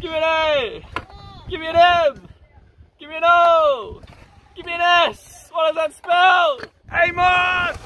Give me an A. Give me an M. Give me an O. Give me an S. What does that spell? Amos!